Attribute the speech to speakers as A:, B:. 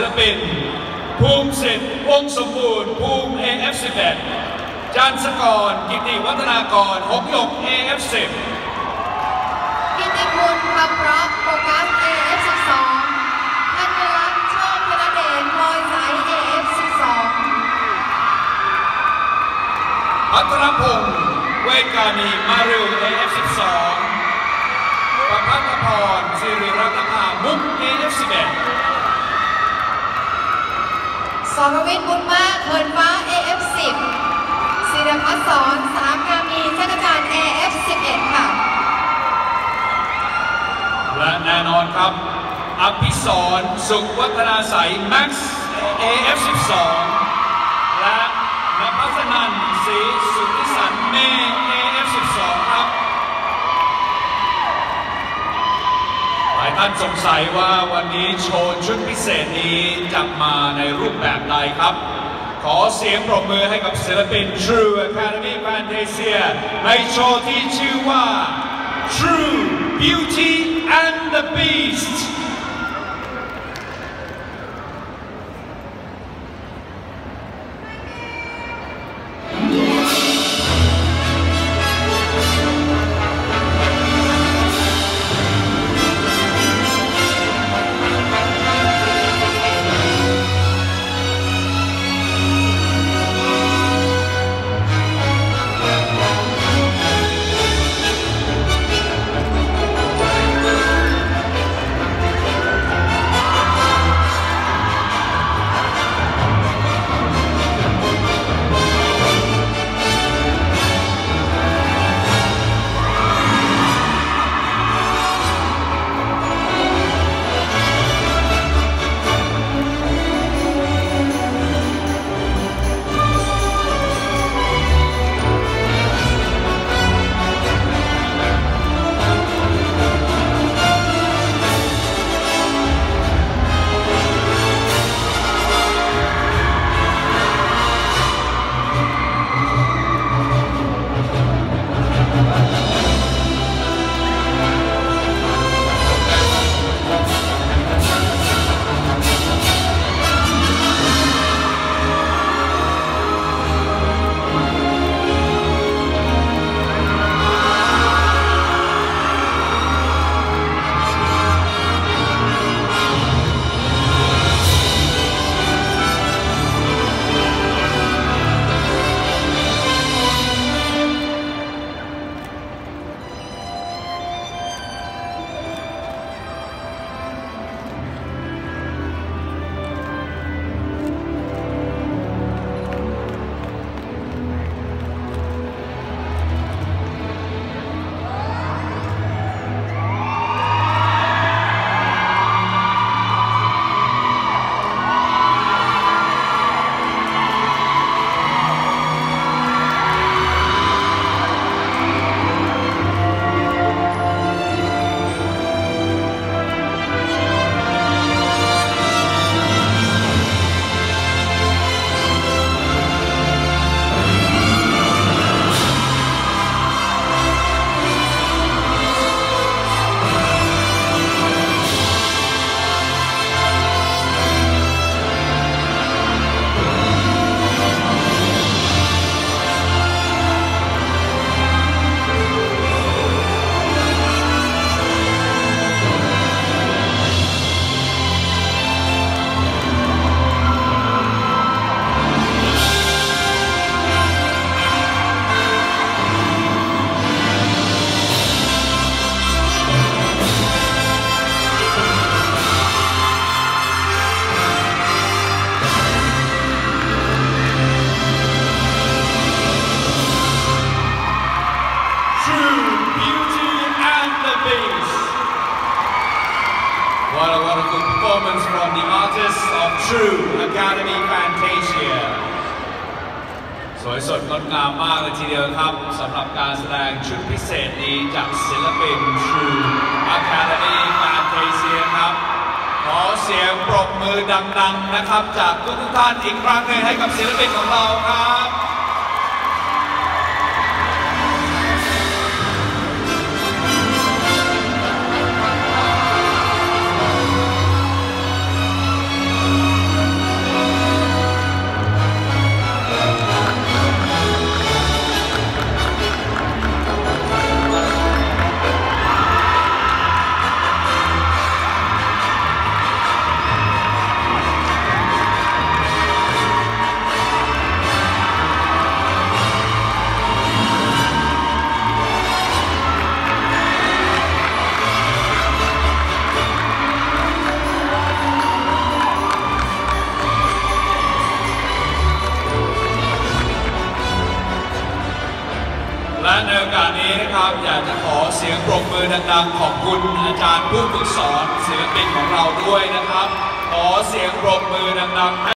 A: ศิลปิน ภูมิสิทธิ์วงศ์สมบูรณ์ ภูมิ AF11 จันทร์สกร กิติวัฒนากรหงหยก AF10
B: กิติคุณคำเพราะโฟกัส AF12 ธัญรัตน์โชคธนเดชพลอยใส AF12
A: พัทรพงศ์เวกานีมาริว AF12 ประพัฒพรสิริรัตนภามุก AF11
B: สรวิทย์บุญมากเหินฟ้า AF10 ศิรพัฒน์สอนสามกามีชักการ AF11 ค่ะ
A: และแน่นอนครับ อภิสรสุขวัฒนาใส Max AF12 และนภัสนันท์ศรีสุทธิสันเมย์ AF12 ครับ หลาย ท่านสงสัยว่าวันนี้โชว์ชุดพิเศษนี้จะมาในรูปแบบใดครับ ขอเสียงปรบมือให้กับศิลปิน True Academy Fantasia ในโชว์ที่ชื่อว่า True Beauty and the Beast performance from the artists of True Academy Fantasia. สวยสดงดงามมากเลยทีเดียวครับสำหรับการแสดงชุดพิเศษนี้จากศิลปิน True Academy Fantasia ครับ ขอเสียงปรบมือดังๆนะครับ จากทุกท่านอีกครั้งหนึ่งให้กับศิลปินของเราครับ และในโอกาสนี้นะครับอยากจะขอเสียงปรบมือดังๆขอบคุณอาจารย์ผู้ฝึกสอนศิลปินของเราด้วยนะครับ ขอเสียงปรบมือดังๆ